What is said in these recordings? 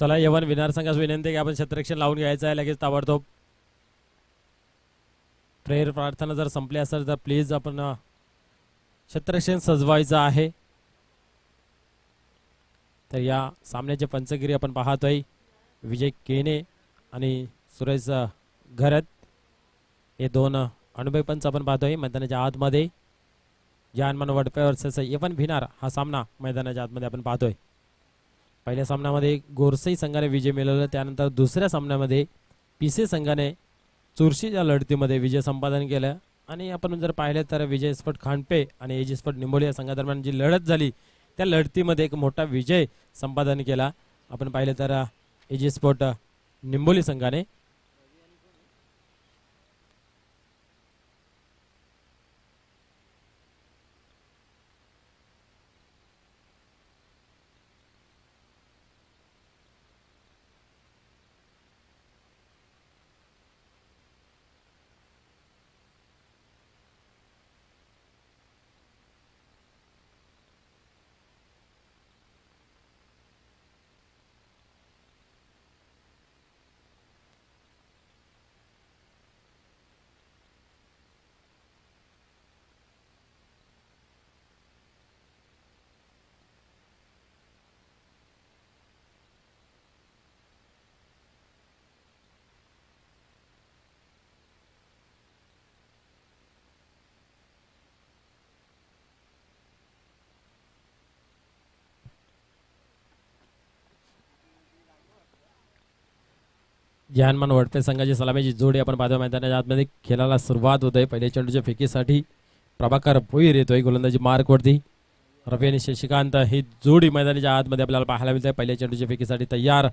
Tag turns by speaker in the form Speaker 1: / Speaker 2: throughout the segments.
Speaker 1: चला यवन विनार संघास विनंती की आपण क्षेत्ररक्षण लावून घ्यायचं आहे लगेच ताबडतोब. प्रेयर प्रार्थना जर संपली असेल तर प्लीज आपण अ, क्षेत्ररक्षण सजवायचं आहे. तर या सामन्याचे पंचगिरी आपण पाहतोय. विजय केने आणि सुरेश घरत. हे दोन अनुभव पंच आपण पाहतोय मैदानाच्या आतमध्ये. जानमान वडपे वर्सेस यवन भिनार हा सामना मैदानाच्या आतमध्ये आपण पाहतोय. पहिल्या सामन्यामध्ये गोरसई संघाने विजय मिळवला त्यानंतर दुसऱ्या सामन्यामध्ये पिसे संघाने चुरशीच्या लढतीमध्ये विजय संपादन केलं. आणि आपण जर पाहिलं तर विजय स्फट खांडपे आणि एजी स्फट निंबोली या संघादरम्यान जी लढत झाली त्या लढतीमध्ये एक मोठा विजय संपादन केला. आपण पाहिलं तर एजी स्पोर्ट निंबोली संघाने जहानमान वडते संघाची सलामीची जोडी आपण पाहतो मैदानाच्या आतमध्ये. खेळाला सुरुवात होत आहे पहिल्या चेंडूच्या फेकीसाठी प्रभाकर भोईर येतोय गोलंदाजी मार्कवरती रफी आणि शशिकांत ही जोडी मैदानाच्या आतमध्ये आपल्याला पाहायला मिळते. पहिल्या चेंडूच्या फेकीसाठी तयार.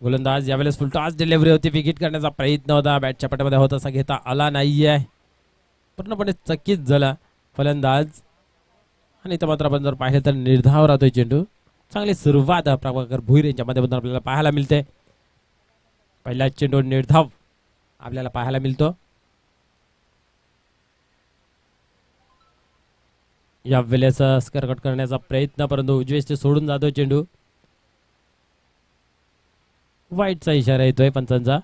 Speaker 1: गोलंदाज यावेळेस फुलटॉस डिलिव्हरी होती. विकेट करण्याचा प्रयत्न होता. बॅटच्या पटामध्ये होत. असा घेता आला नाहीये. पूर्णपणे चकित झाला फलंदाज. आणि इथं मात्र आपण जर पाहिलं तर निर्धाव राहतोय चेंडू. चांगली सुरुवात प्रभाकर भुईर यांच्या माध्यमातून आपल्याला पाहायला मिळते. पहिला चेंडू निर्धाव आपल्याला पाहायला मिळतो. या वेळेस स्करकट करण्याचा प्रयत्न परंतु उजवेच सोडून जातो चेंडू. वाईटचा इशारा येतोय पंचांचा.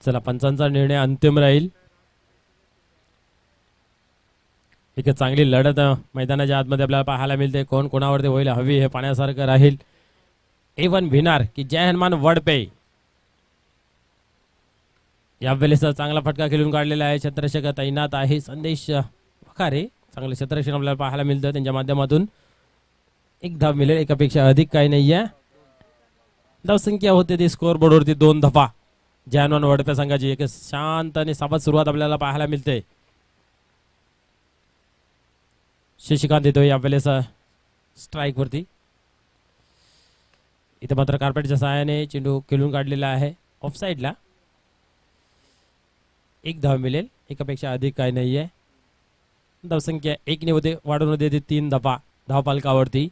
Speaker 1: चला पंचांचा निर्णय अंतिम राहील. एक चांगली लढत मैदानाच्या आतमध्ये आपल्याला पाहायला मिळते. कोण कोणावरती होईल हवी हे पाण्यासारखं राहील. एवन भिनार की जय हनुमान वडपे. यावेळेस चांगला फटका खेळून काढलेला आहे छत्रशक तैनात आहे. संदेश वखारे चांगले क्षेत्ररक्षण आपल्याला पाहायला मिळतं. त्यांच्या माध्यमातून एक धाव मिळेल एकापेक्षा अधिक काही नाही आहे धावसंख्या होते ती स्कोअर बोर्डवरती दोन धावा हनुमान वडपे संघाची एक शांत आणि सावध सुरुवात आपल्याला पाहायला मिळते. शशिकांत येतो या वेळेस स्ट्राईक वरती. इथे मात्र कार्पेटच्या सहाय्याने चेंडू खेळून काढलेला आहे. ऑफ साईडला एक धाव मिळेल. एकापेक्षा अधिक काही नाही आहे धावसंख्या एकने होते वाढून होते तीन धावा. धावपालकावरती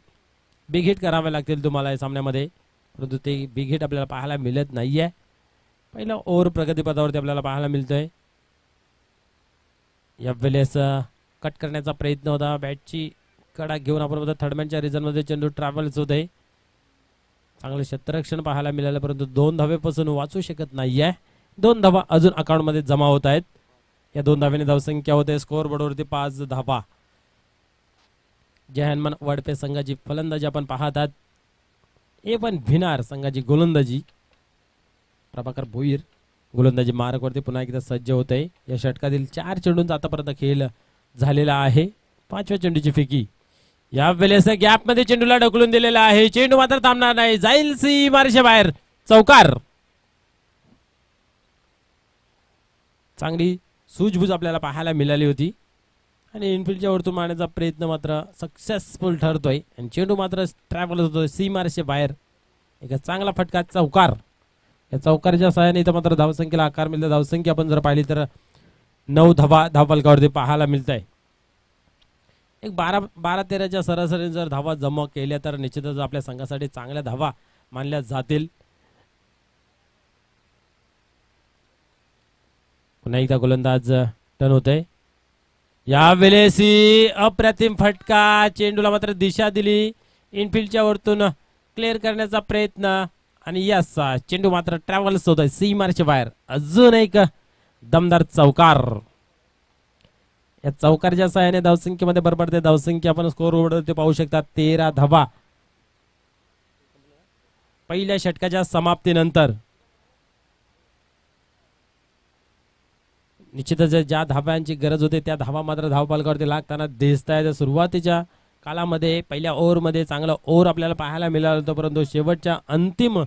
Speaker 1: बिग हिट करावे लागतील तुम्हाला या सामन्यामध्ये. परंतु ते बिग हिट आपल्याला पाहायला मिळत नाही आहे पहिलं ओव्हर प्रगतीपथावरती आपल्याला पाहायला मिळतोय. या वेळेस कट करण्याचा प्रयत्न होता. बॅटची कडा घेऊन आपण थर्डमॅनच्या रिझनमध्ये चेंडू ट्रॅव्हल्स होत आहे चांगलं क्षेत्ररक्षण पाहायला मिळालं परंतु दोन धावेपासून वाचू शकत नाही आहे दोन धावा अजून अकाउंटमध्ये जमा होत आहेत. या दोन धाव्याने धावसंख्या होते. स्कोअर बोर्डवरती पाच धावा. जय हनुमान वडपे संघाची फलंदाजी आपण पाहतात. ए पण भिनार संघाची गोलंदाजी. प्रभाकर भोईर गोलंदाजी मार्कवरती पुन्हा एकदा सज्ज होत. आहे या षटकातील चार चेंडूंचा आतापर्यंत खेळ झालेला आहे. पाचव्या चेंडूची फिकी. या वेळेस गॅपमध्ये चेंडूला ढकलून दिलेला आहे. चेंडू मात्र थांबणार नाही. जाईल सी मारशे बाहेर. चौकार. चांगली सूझबूज आपल्याला पाहायला मिळाली होती. आणि इनफिल्डच्या वरतून मारण्याचा प्रयत्न मात्र सक्सेसफुल ठरतोय. आणि चेंडू मात्र ट्रॅव्हल होतोय सी मारशे बाहेर. एक चांगला फटका चौकार. या चौकारच्या सहाय्याने इथं मात्र धावसंख्येला आकार मिळतो धावसंख्या आपण जर पाहिली तर नऊ धावा धावफलकावरती पाहायला मिळत आहे एक बारा बारा तेराच्या सरासरी जर धावा जमा केल्या तर निश्चितच आपल्या संघासाठी चांगल्या धावा मानल्या जातील. पुन्हा एकदा गोलंदाज टर्न होतय. यावेळेस ही अप्रतिम फटका चेंडूला मात्र दिशा दिली. इनफिल्डच्या वरतून क्लिअर करण्याचा प्रयत्न आणि यस चेंडू मात्र ट्रॅव्हल्स होत सी सीमारच्या बाहेर अजून एक दमदार चौकार. या चौकारच्या सहाय्याने धावसंख्येमध्ये बरबडते. धावसंख्या आपण स्कोर वरती पाहू शकता. तेरा धावा. पहिल्या षटकाच्या समाप्तीनंतर निश्चितच ज्या धाव्यांची गरज होते त्या धावा मात्र धावपालकावरती लागताना दिसत आहेत सुरुवातीच्या कालामध्ये पहिल्या ओव्हरमध्ये चांगला ओव्हर आपल्याला पाहायला मिळाला होता परंतु शेवटच्या अंतिम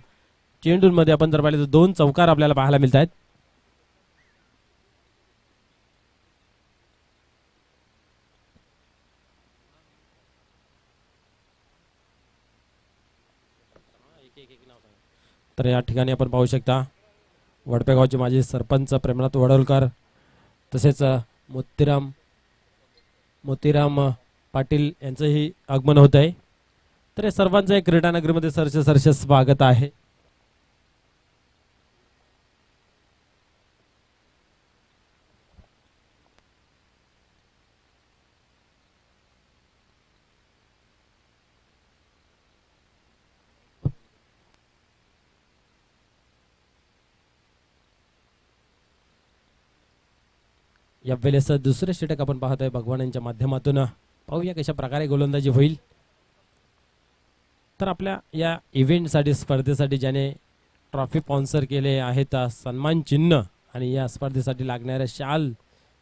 Speaker 1: चेंडूंमध्ये आपण जर पाहिलं तर दोन चौकार आपल्याला पाहायला मिळत आहेत तर या ठिकाणी आपण पाहू शकता वडपेगावचे माजी सरपंच प्रेमनाथ वडोलकर तसेच मोतीराम मोतीराम पाटील यांचंही आगमन होत आहे तर या सर्वांचं एक क्रीडानगरीमध्ये सरसे सरसे स्वागत आहे. या वेळेस दुसरं षटक आपण पाहतोय भगवान यांच्या माध्यमातून. पाहूया कशा प्रकारे गोलंदाजी होईल. तर आपल्या या इव्हेंटसाठी स्पर्धेसाठी ज्याने ट्रॉफी स्पॉन्सर केले आहेत सन्मान चिन्ह आणि या स्पर्धेसाठी लागणाऱ्या शाल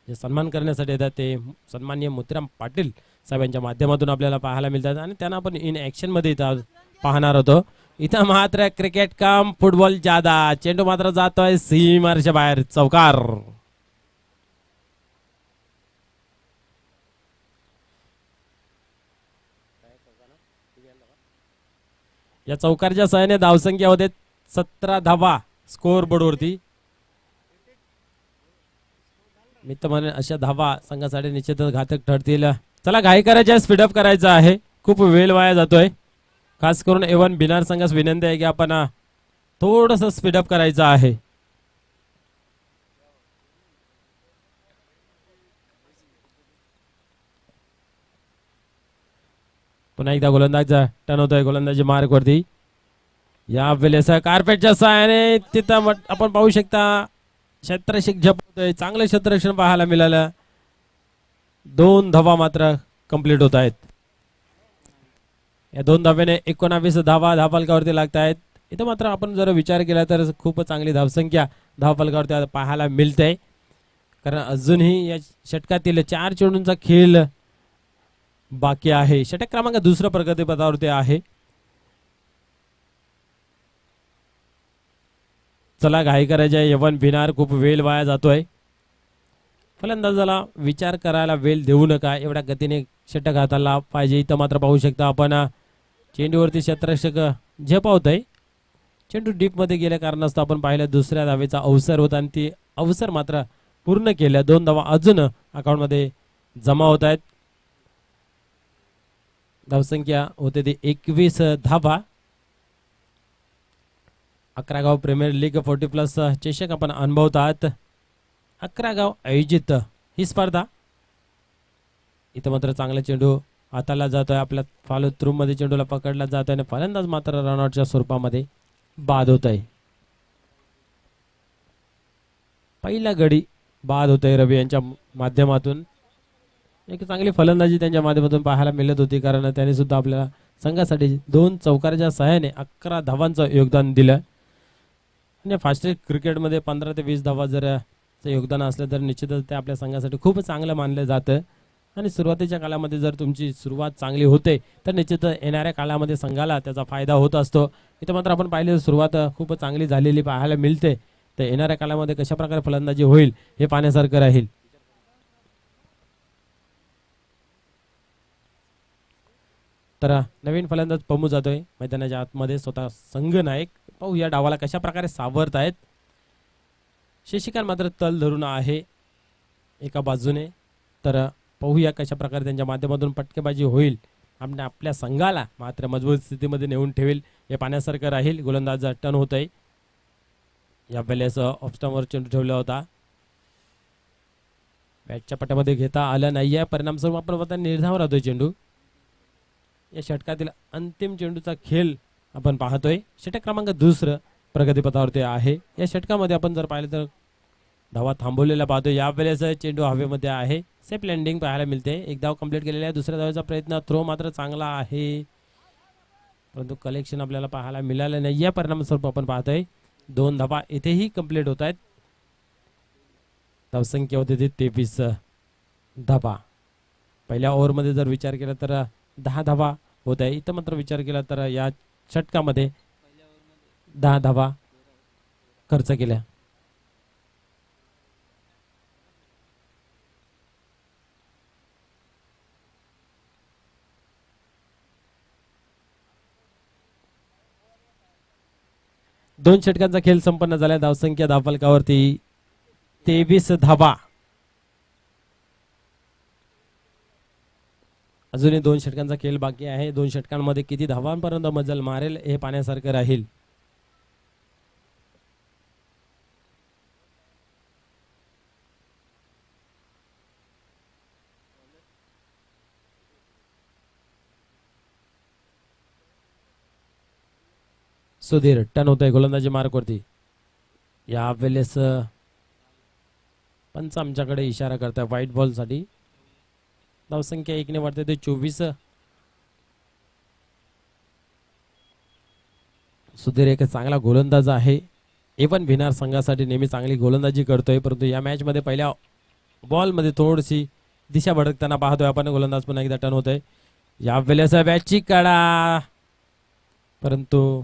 Speaker 1: जे सन्मान करण्यासाठी येतात ते सन्माननीय मोतीराम पाटील साहेब यांच्या माध्यमातून आपल्याला पाहायला मिळतात आणि त्यांना आपण इन ॲक्शनमध्ये इथं पाहणार होतो. इथं मात्र क्रिकेट काम फुटबॉल जादा चेंडू मात्र जातोय सीमारच्या बाहेर. चौकार. या चौकारच्या सहाय्याने धावसंख्या होते सतरा धावा स्कोअर बोर्डवरती मी तर म्हणेन अशा धावा संघासाठी निश्चितच घातक ठरतील. चला घाई करायच्या स्पीडअप करायचं आहे. खूप वेळ वाया जातोय. खास करून एवन बिनार संघास विनंती आहे की आपण थोडस स्पीडअप करायचं आहे. पुन्हा एकदा गोलंदाज टन होतोय. गोलंदाजी मार्क वरती या वेळेस कार्पेटच्या सहाय्याने तिथं आपण पाहू शकता क्षेत्रशिक झपतोय चांगलं क्षेत्ररक्षण पाहायला मिळालं. दोन धावा मात्र कंप्लीट होत आहेत. या दोन धाव्याने एकोणावीस धावा धावपालकावरती लागत आहेत. इथं मात्र आपण जर विचार केला तर खूप चांगली धावसंख्या धावपालकावरती पाहायला मिळते. कारण अजूनही या षटकातील चार चेंडूंचा खेळ बाकी आहे. षटक क्रमांक दुसरं प्रगतीपथावरती आहे. चला घाई करायचे यवन भिनार खूप वेल वाया जातोय. फलंदाजाला विचार करायला वेल देऊ नका. एवढ्या गतीने षटक हाताला पाहिजे. इथं मात्र पाहू शकता आपण चेंडूवरती शत्रक्षक झेपावत आहे चेंडू डीपमध्ये गेल्या कारणास्तव आपण पाहिलं दुसऱ्या धावेचा अवसर होता आणि ती अवसर मात्र पूर्ण केल्या दोन धावा अजून अकाउंटमध्ये जमा होत आहेत. धावसंख्या होते ती एकवीस धावा. अकरा गाव प्रीमियर लीग फोर्टी प्लस चषक आपण अनुभवतात. अकरा गाव आयोजित. ही स्पर्धा. इथं मात्र चांगला चेंडू हाताला आहे आपल्या फॉलो थ्रूमध्ये चेंडूला पकडला जातोय आणि फलंदाज मात्र रनआउटच्या स्वरूपामध्ये बाद होत आहे पहिला गडी बाद होत आहे रवी यांच्या माध्यमातून. एक चांगली फलंदाजी त्यांच्या माध्यमातून पाहायला मिळत होती कारण त्याने सुद्धा आपल्याला संघासाठी दोन चौकाराच्या सहाय्याने अकरा धावांचं योगदान दिलं. आणि फास्ट क्रिकेटमध्ये पंधरा ते वीस धावा जर योगदान असलं तर निश्चितच ते आपल्या संघासाठी खूप चांगलं मानलं जातं. आणि सुरुवातीच्या काळामध्ये जर तुमची सुरुवात चांगली होते तर निश्चित येणाऱ्या काळामध्ये संघाला त्याचा फायदा होत असतो. इथं मात्र आपण पाहिले सुरुवात खूप चांगली झालेली पाहायला मिळते. तर येणाऱ्या काळामध्ये कशा प्रकारे फलंदाजी होईल हे पाहण्यासारखं राहील. तर नवीन फलंदाज पमू जातोय मैदानाच्या आतमध्ये स्वतः संघ नायक पाहू या डावाला कशा प्रकारे सावरत आहेत. शशिकांत मात्र तल धरून आहे एका बाजूने. तर पाहूया कशा प्रकारे त्यांच्या माध्यमातून पटकेबाजी होईल. आपण आपल्या संघाला मात्र मजबूत स्थितीमध्ये नेऊन ठेवेल. हे पाण्यासारखं राहील. गोलंदाज टन होत आहे या वेळेस ऑफस्टॉमवर चेंडू ठेवला होता. बॅटच्या पटामध्ये घेता आलं आहे परिणामस्वरूप आपण आता निर्धाव राहतोय चेंडू. या षटकातील अंतिम चेंडूचा खेळ आपण पाहतोय. षटक क्रमांक दुसरं प्रगतीपथावरती आहे. या षटकामध्ये आपण जर पाहिलं तर धावा थांबवलेला पाहतो यावेळेस चेंडू हवेमध्ये आहे. सेफ लँडिंग पाहायला मिळते. एक धाव कंप्लीट केलेला आहे. दुसऱ्या धावेचा प्रयत्न. थ्रो मात्र चांगला आहे. परंतु कलेक्शन आपल्याला पाहायला मिळालं नाही. या परिणामस्वरूप आपण पाहतोय दोन धावा इथेही कंप्लीट होत आहेत. धावसंख्या होते ती तेवीस धावा. पहिल्या ओव्हरमध्ये जर विचार केला तर दहा धावा होत आहे. इथं मात्र विचार केला तर या षटकामध्ये दहा धावा खर्च केल्या. दोन षटकांचा खेळ संपन्न झाला. धावसंख्या धावफलकावरती तेवीस धावा. अजूनही दोन षटकांचा खेळ बाकी आहे. दोन षटकांमध्ये किती धावांपर्यंत मजल मारेल हे पाहण्यासारखं राहील. सुधीर टन होत आहे गोलंदाजी मार्कवरती या वेळेस पंच आमच्याकडे इशारा करताय व्हाईट बॉलसाठी. धावसंख्या एकने वाढते ते चोवीस. सुधीर एक चांगला गोलंदाज आहे. एवन भिनार संघासाठी नेहमी चांगली गोलंदाजी करतोय परंतु या मॅचमध्ये पहिल्या बॉलमध्ये थोडीशी दिशा भडकताना पाहतोय आपण. गोलंदाज पुन्हा एकदा टर्न होतोय. या वेळेस बॅटची काढा परंतु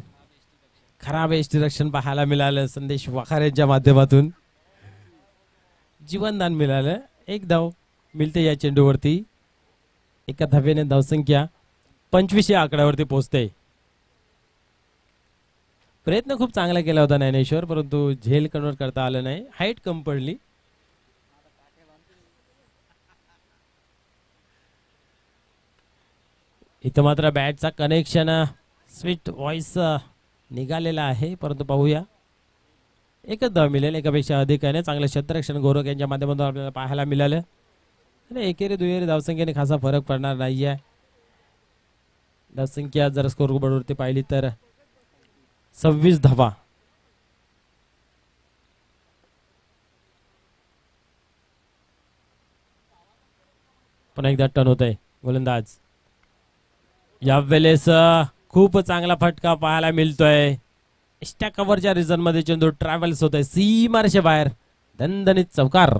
Speaker 1: खराब रक्षण पाहायला मिळालं. संदेश वाखारेच्या माध्यमातून. जीवनदान मिळालं. एक धाव मिळते या चेंडूवरती. एका धाव्याने धावसंख्या पंचवीस या आकड्यावरती पोहोचते. प्रयत्न खूप चांगला केला होता ज्ञानेश्वर परंतु झेल कन्वर्ट करता आलं नाही. हाईट कम पडली. इथं मात्र बॅटचा कनेक्शन स्वीट व्हॉइस निघालेला आहे. परंतु पाहूया. एकच धाव मिळेल. एकापेक्षा अधिक आहे चांगलं क्षेत्ररक्षण गोरख यांच्या माध्यमातून आपल्याला पाहायला मिळालं. आणि एकेरी दुहेरी धावसंख्येने खासा फरक पडणार नाहीये. धावसंख्या जर स्कोर बोर्डवरती पाहिली तर सव्वीस धावा. पण एकदा टन होत आहे गोलंदाज यावेळेस खूप चांगला फटका पाहायला मिळतोय. इष्टा कव्हरच्या रिझनमध्ये चेंडू ट्रॅव्हल्स होत आहे सीमारच्या बाहेर. दणदणीत चौकार.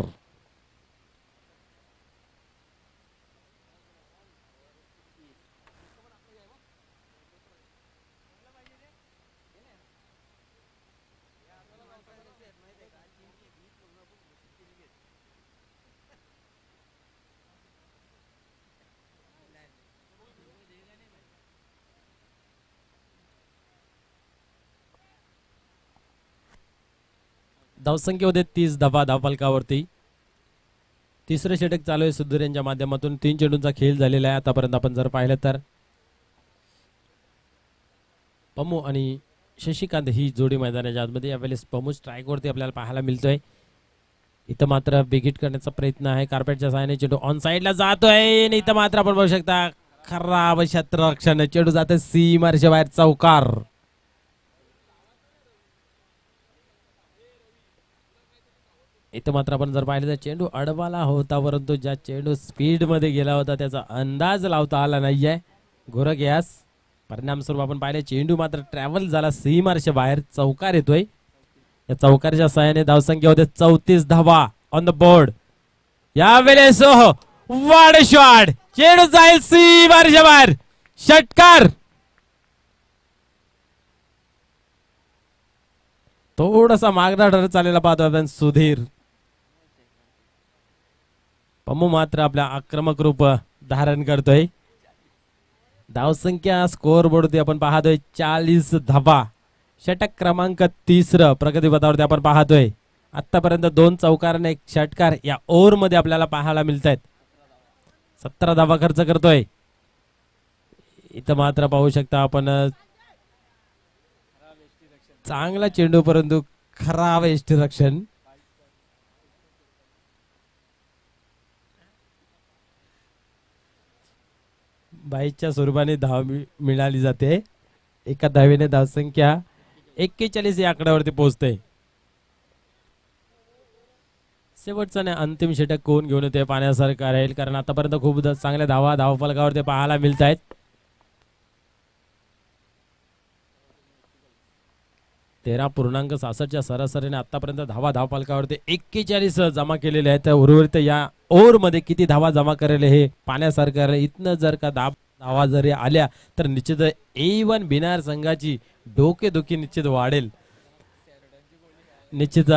Speaker 1: धावसंख्येमध्ये होते तीस धावा धावफलकावरती तिसरं षटक चालू आहे सुधीर यांच्या माध्यमातून. तीन चेंडूंचा खेळ झालेला आहे. आतापर्यंत आपण जर पाहिलं तर पमू आणि शशिकांत ही जोडी मैदानाच्या आतमध्ये यावेळेस पमू स्ट्राईकवरती आपल्याला पाहायला मिळतोय. इथं मात्र बिगिट करण्याचा प्रयत्न आहे. कार्पेटच्या सहाय्याने चेंडू ऑन साईडला जातोय. आणि इथं मात्र आपण बघू शकता खराब क्षेत्ररक्षण चेंडू जातोय सीमारच्या बाहेर चौकार. इथं मात्र आपण जर पाहिलं तर चेंडू अडवाला होता परंतु ज्या चेंडू स्पीडमध्ये गेला होता त्याचा अंदाज लावता आला नाहीये. गोरख यास परिणामस्वरूप आपण पाहिलं चेंडू मात्र ट्रॅव्हल झाला. सीमारच्या बाहेर चौकार येतोय. या चौकारच्या सहाय्याने धावसंख्या होते चौतीस धावा ऑन द बोर्ड यावेळेस वाड शॉट चेंडू जाईल सीमारच्या बाहेर. षटकार. थोडासा मागदा ठरत चाललेला पाहतो आपण सुधीर. पमू मात्र आपल्या आक्रमक रूप धारण करतोय. धावसंख्या स्कोअर बोर्डवरती आपण पाहतोय चाळीस धावा. षटक क्रमांक तिसरं प्रगतीपथावरती आपण पाहतोय. आतापर्यंत दोन चौकार आणि एक षटकार या ओव्हरमध्ये आपल्याला पाहायला मिळत आहेत सतरा धावा खर्च करतोय. इथं मात्र पाहू शकता आपण चांगला चेंडू परंतु खराब रक्षण बाईच्या स्वरूपाने धाव मि- मिळाली जाते. एका धावेने धावसंख्या एक्केचाळीस या आकड्यावरती पोहोचते. शेवटचा नाही अंतिम षटक कोण घेऊन येते पाहण्यासारखं राहील? कारण आतापर्यंत खूप चांगल्या धावा धावफलकावरती पाहायला मिळत आहेत तेरा पूर्णांक सासष्टच्या सरासरीने आतापर्यंत धावा धावपालकावरती एक्केचाळीस जमा केलेले आहेत. त्या उर्वरित या ओव्हरमध्ये किती धावा जमा करेल हे पाण्यासारखं आहे. इथनं जर का दाब धावा जरी आल्या तर निश्चित ए वन बिनार संघाची डोकेदुखी निश्चित वाढेल. निश्चित.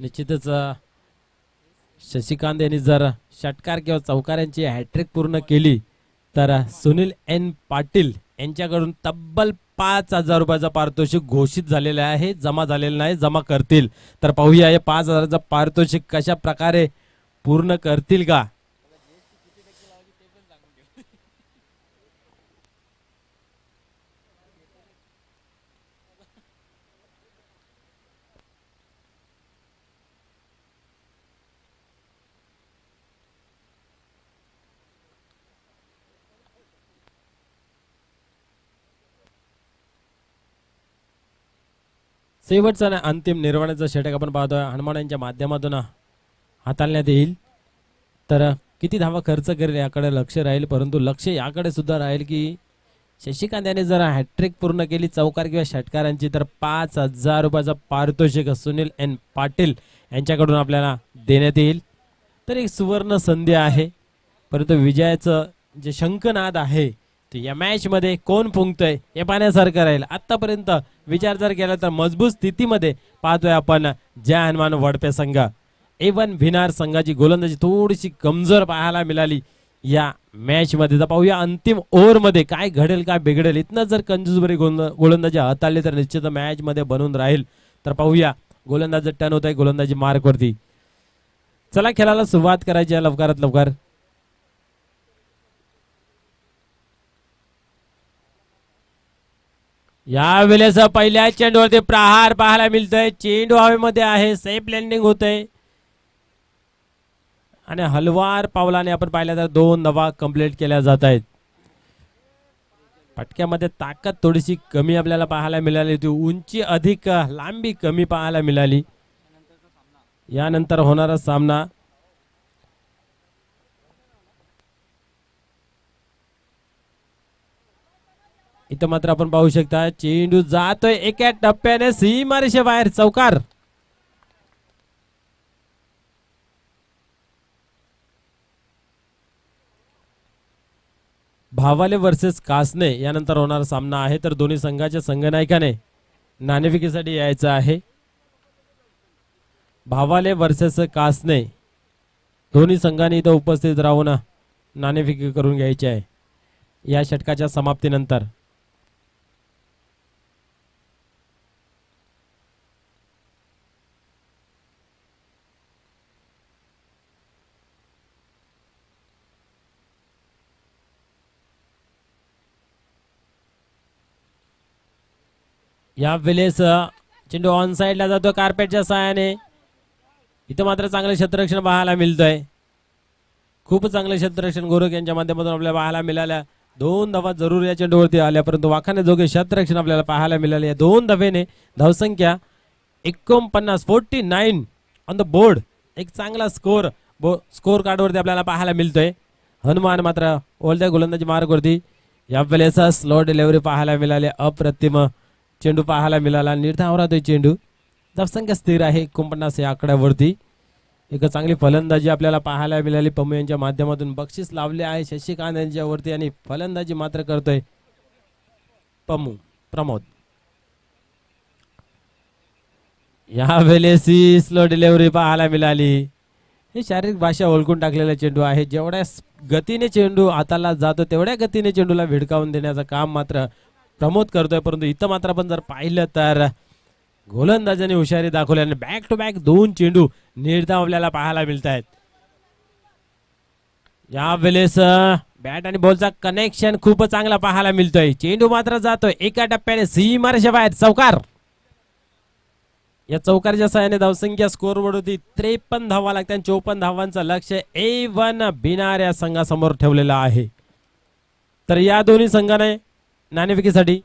Speaker 1: निश्चितच. शशिकांत यांनी जर षटकार किंवा चौकार यांची हॅट्रिक पूर्ण केली तर सुनील एन पाटील यांच्याकडून तब्बल पाच हजार रुपयाचा पारितोषिक घोषित झालेला आहे. जमा झालेलं नाही जमा करतील. तर पाहूया हे पाच हजाराचं पारितोषिक कशा प्रकारे पूर्ण करतील का? शेवटचा आणि अंतिम निर्वाणाचा षटक आपण पाहतो हनुमान यांच्या माध्यमातून हाताळण्यात येईल. तर किती धावा खर्च करेल याकडे लक्ष राहील परंतु लक्ष याकडे सुद्धा राहील की शशिकांत याने जर हॅट्रिक पूर्ण केली. चौकार किंवा षटकारांची तर पाच हजार रुपयाचा पारितोषिक सुनील एन पाटील यांच्याकडून आपल्याला देण्यात येईल. तर एक सुवर्ण संधी आहे. परंतु विजयाचं जे शंखनाद आहे तर या मॅचमध्ये कोण फुंकतोय हे पाहण्यासारखं राहील. आत्तापर्यंत विचार जर केला तर मजबूत स्थितीमध्ये पाहतोय आपण जय हनुमान वडपे संघ. ए भिनार संघाची गोलंदाजी थोडीशी कमजोर पाहायला मिळाली. या मॅचमध्ये तर पाहूया अंतिम ओव्हरमध्ये काय घडेल काय बिघडेल. इथनं जर कंजूसबरी गोलंद- गोलंदाजी हाताळली तर निश्चित मॅचमध्ये बनून राहील. तर पाहूया गोलंदाज टर्न होत आहे गोलंदाजी मार्कवरती. चला खेळाला सुरुवात करायची आहे लवकरात लवकर. या वेळेस पहिल्या चेंडूवरती प्रहार पाहायला मिळतोय. चेंडू हवेमध्ये आहे. सेफ लँडिंग होतंय. आणि हलवार पावलाने आपण पाहिलं तर दोन नवा कंप्लीट केल्या जात आहेत. फटक्यामध्ये ताकद थोडीशी कमी आपल्याला पाहायला मिळाली. होती उंची अधिक लांबी कमी पाहायला मिळाली. यानंतर होणारा सामना इथं मात्र आपण पाहू शकता चेंडू जातोय एका टप्प्याने. सीमारेषे बाहेर चौकार. भावाले वर्सेस कासने यानंतर होणारा सामना आहे तर दोन्ही संघाच्या संघनायकाने नाणेफिकेसाठी यायचं आहे. भावाले वर्सेस कासने दोन्ही संघांनी इथं उपस्थित राहून नाणेफिकी करून घ्यायची आहे. या षटकाच्या समाप्तीनंतर. या वेळेस चेंडू ऑन साईडला जातो कार्पेटच्या सहाय्याने. इथं मात्र चांगलं क्षेत्ररक्षण पाहायला मिळतंय. खूप चांगलं क्षेत्ररक्षण गोरख यांच्या माध्यमातून आपल्याला पाहायला मिळाल्या दोन धावा जरूर या चेंडूवरती आल्या परंतु वाखाने जोगे क्षेत्ररक्षण आपल्याला पाहायला मिळाले. या दोन धावेने धावसंख्या एकोणपन्नास forty nine on the board एक चांगला स्कोर बो स्कोर कार्डवरती आपल्याला पाहायला मिळतोय. हनुमान मात्र ओलत्या गोलंदाजी मार्गवरती या वेळेस स्लो डिलेवरी पाहायला मिळाली. अप्रतिम चेंडू पाहायला मिळाला. निर्धाव चेंडू. धावसंख्या स्थिर आहे. एकोणपन्नास या आकड्यावरती. एक चांगली फलंदाजी आपल्याला पाहायला मिळाली. पम्मू यांच्या माध्यमातून बक्षीस लावले आहे. शशिकांत यांच्यावरती आणि फलंदाजी मात्र करतोय पमू प्रमोद. या वेळेस ही स्लो डिलेवरी पाहायला मिळाली. ही शारीरिक भाषा ओळखून टाकलेला चेंडू आहे. जेवढ्या गतीने चेंडू हाताला जातो तेवढ्या गतीने चेंडूला भिडकावून देण्याचं काम मात्र प्रमोद करतोय परंतु इथं मात्र आपण जर पाहिलं तर गोलंदाजाने हुशारी दाखवली आणि बॅक टू बॅक दोन चेंडू निर्धाव आपल्याला पाहायला मिळत आहेत या वेळेस बॅट आणि बॉलचा कनेक्शन खूप चांगला पाहायला मिळतोय. चेंडू मात्र जातोय. एका टप्प्याने सीमारेषा बाहेर. चौकार.
Speaker 2: या चौकारच्या सहाय्याने धावसंख्या स्कोर होती. त्रेपन्न धावा लागते आणि चोपन्न धावांचं लक्ष ए वन बिनार या संघासमोर ठेवलेलं आहे. तर या दोन्ही संघाने नाणेफेकीसाठी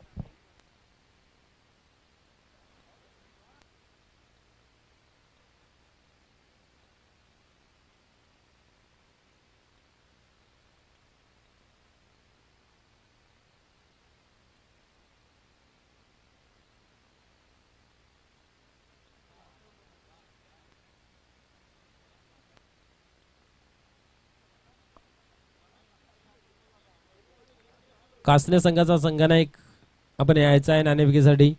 Speaker 2: कासने संघाचा संघनायक आपण यायचा आहे नाणेफेकीसाठी.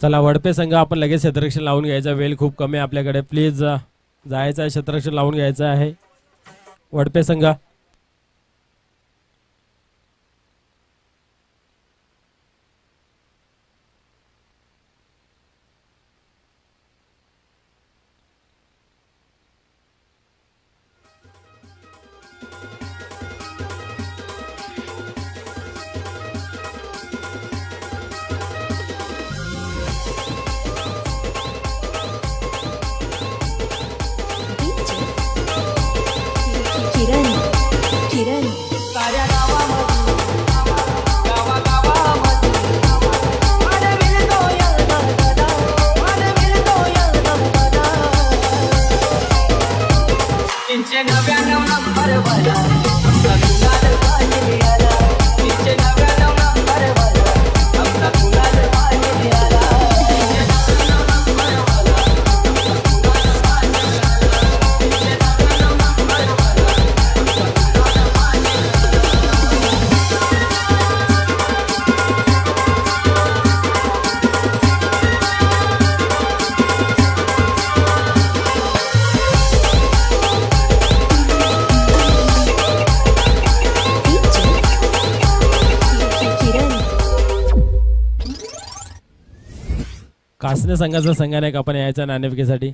Speaker 2: चला वडपे संघ आपण लगेच क्षेत्ररक्षण लावून घ्यायचा. वेळ खूप कमी आपल्याकडे. प्लीज जायचं आहे क्षेत्ररक्षण लावून घ्यायचं आहे. वडपे संघ. संघाचा का आपण यायचा नाणेफेकीसाठी?